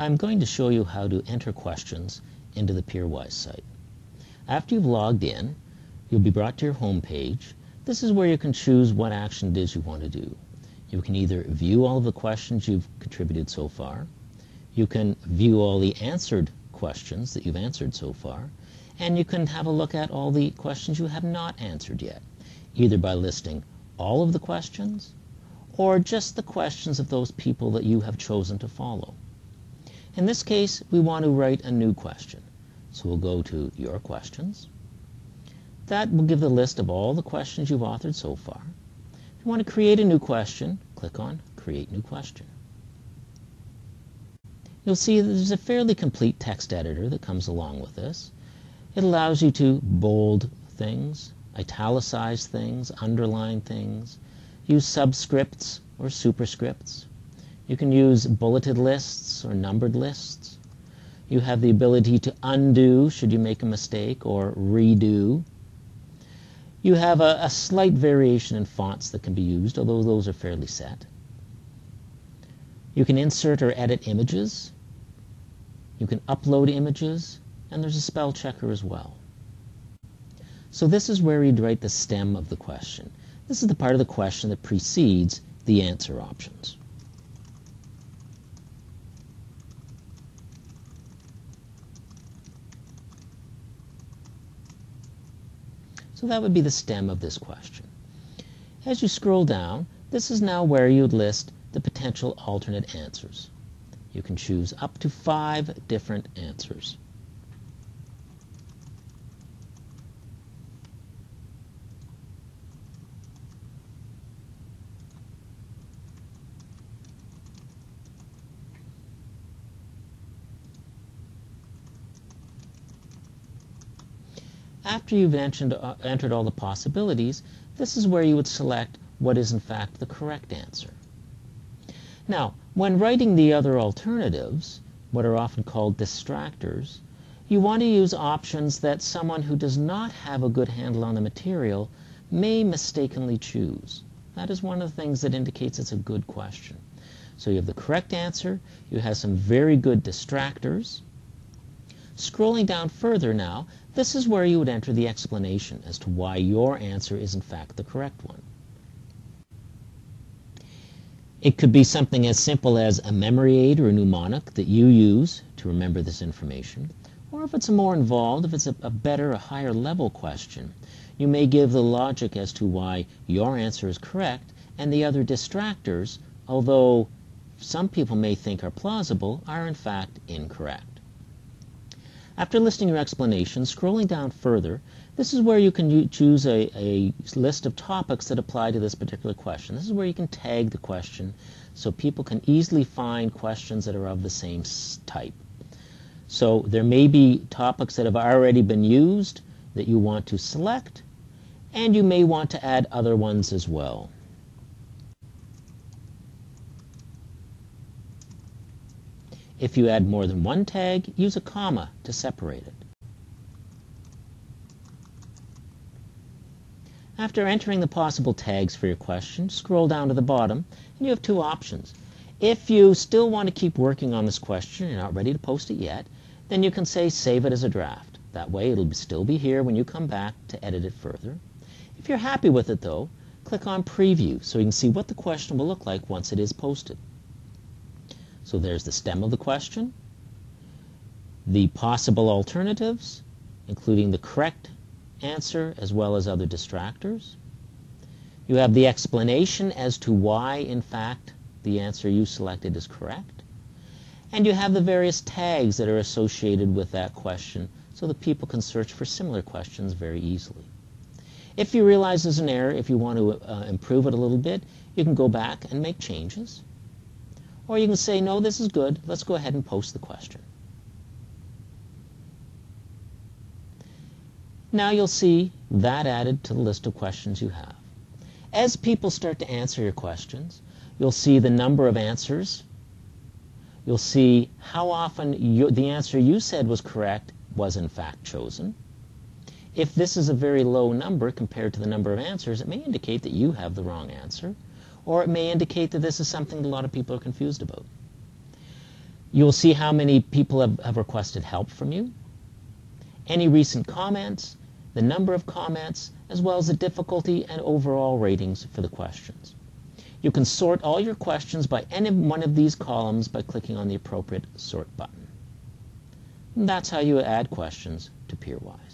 I'm going to show you how to enter questions into the PeerWise site. After you've logged in, you'll be brought to your home page. This is where you can choose what action it is you want to do. You can either view all of the questions you've contributed so far, you can view all the answered questions that you've answered so far, and you can have a look at all the questions you have not answered yet, either by listing all of the questions or just the questions of those people that you have chosen to follow. In this case, we want to write a new question. So we'll go to Your Questions. That will give the list of all the questions you've authored so far. If you want to create a new question, click on Create New Question. You'll see that there's a fairly complete text editor that comes along with this. It allows you to bold things, italicize things, underline things, use subscripts or superscripts. You can use bulleted lists or numbered lists. You have the ability to undo should you make a mistake or redo. You have a, a slight variation in fonts that can be used, although those are fairly set. You can insert or edit images. You can upload images, and there's a spell checker as well. So this is where you'd write the stem of the question. This is the part of the question that precedes the answer options. So that would be the stem of this question. As you scroll down, this is now where you'd list the potential alternate answers. You can choose up to five different answers. After you've entered, uh, entered all the possibilities, this is where you would select what is in fact the correct answer. Now, when writing the other alternatives, what are often called distractors, you want to use options that someone who does not have a good handle on the material may mistakenly choose. That is one of the things that indicates it's a good question. So you have the correct answer, you have some very good distractors. Scrolling down further now, this is where you would enter the explanation as to why your answer is in fact the correct one. It could be something as simple as a memory aid or a mnemonic that you use to remember this information. Or if it's a more involved, if it's a, a better, a higher level question, you may give the logic as to why your answer is correct and the other distractors, although some people may think are plausible, are in fact incorrect. After listing your explanation, scrolling down further, this is where you can choose a, a list of topics that apply to this particular question. This is where you can tag the question so people can easily find questions that are of the same type. So there may be topics that have already been used that you want to select, and you may want to add other ones as well. If you add more than one tag, use a comma to separate it. After entering the possible tags for your question, scroll down to the bottom and you have two options. If you still want to keep working on this question, you're not ready to post it yet, then you can say save it as a draft. That way it'll still be here when you come back to edit it further. If you're happy with it though, click on preview so you can see what the question will look like once it is posted. So there's the stem of the question, the possible alternatives, including the correct answer as well as other distractors. You have the explanation as to why, in fact, the answer you selected is correct. And you have the various tags that are associated with that question so that people can search for similar questions very easily. If you realize there's an error, if you want to uh, improve it a little bit, you can go back and make changes. Or you can say, no, this is good. Let's go ahead and post the question. Now you'll see that added to the list of questions you have. As people start to answer your questions, you'll see the number of answers. You'll see how often you, the answer you said was correct was in fact chosen. If this is a very low number compared to the number of answers, it may indicate that you have the wrong answer or it may indicate that this is something a lot of people are confused about. You will see how many people have, have requested help from you, any recent comments, the number of comments, as well as the difficulty and overall ratings for the questions. You can sort all your questions by any one of these columns by clicking on the appropriate Sort button. And that's how you add questions to PeerWise.